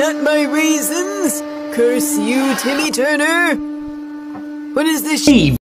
Not my reasons! Curse you, Timmy Turner! What is this Eve.